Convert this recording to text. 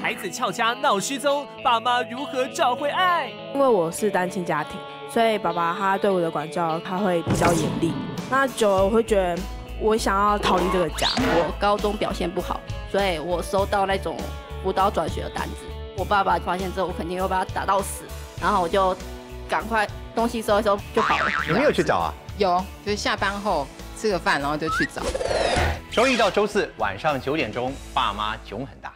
孩子翘家闹失踪，爸妈如何找回爱？因为我是单亲家庭，所以爸爸他对我的管教他会比较严厉。那久了我会觉得我想要逃离这个家。我高中表现不好，所以我收到那种辅导转学的单子。我爸爸发现之后，我肯定会把他打到死，然后我就赶快东西收一收就好了。有没有去找啊？有，就是下班后吃个饭，然后就去找。周一到周四晚上九点钟，爸妈囧很大。